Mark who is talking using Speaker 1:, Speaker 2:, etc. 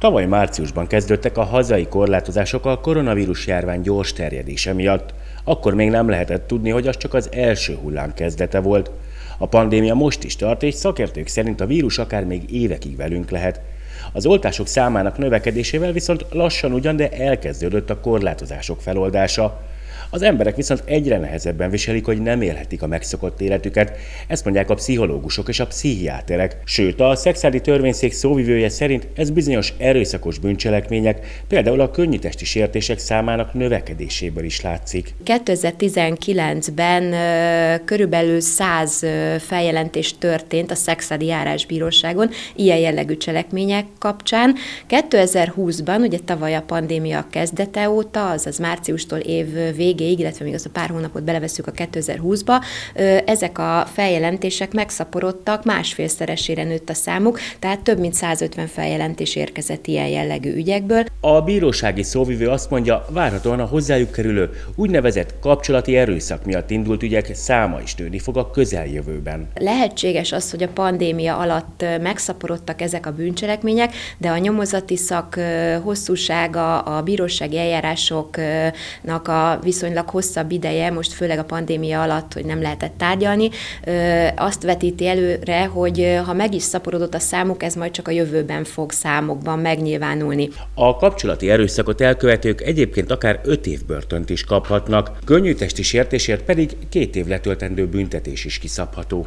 Speaker 1: Tavaly márciusban kezdődtek a hazai korlátozások a koronavírus járvány gyors terjedése miatt. Akkor még nem lehetett tudni, hogy az csak az első hullám kezdete volt. A pandémia most is tart, és szakértők szerint a vírus akár még évekig velünk lehet. Az oltások számának növekedésével viszont lassan ugyan, de elkezdődött a korlátozások feloldása. Az emberek viszont egyre nehezebben viselik, hogy nem élhetik a megszokott életüket, ezt mondják a pszichológusok és a pszichiáterek. Sőt, a szexuális törvényszék szóvivője szerint ez bizonyos erőszakos bűncselekmények, például a könnyű-testi sértések számának növekedéséből is látszik.
Speaker 2: 2019-ben körülbelül 100 feljelentés történt a szexádi járásbíróságon ilyen jellegű cselekmények kapcsán. 2020-ban, ugye tavaly a pandémia kezdete óta, azaz márciustól év végéig, végéig, illetve még az a pár hónapot beleveszünk a 2020-ba, ezek a feljelentések megszaporodtak, másfélszeresére nőtt a számuk, tehát több mint 150 feljelentés érkezett ilyen jellegű ügyekből.
Speaker 1: A bírósági szóvivő azt mondja, várhatóan a hozzájuk kerülő úgynevezett kapcsolati erőszak miatt indult ügyek száma is nőni fog a közeljövőben.
Speaker 2: Lehetséges az, hogy a pandémia alatt megszaporodtak ezek a bűncselekmények, de a nyomozati szak hosszúsága, a bírósági eljárásoknak a viszony viszonylag hosszabb ideje, most főleg a pandémia alatt, hogy nem lehetett tárgyalni, azt vetíti előre, hogy ha meg is szaporodott a számuk, ez majd csak a jövőben fog számokban megnyilvánulni.
Speaker 1: A kapcsolati erőszakot elkövetők egyébként akár 5 év börtönt is kaphatnak, könnyű testi sértésért pedig két év letöltendő büntetés is kiszabható.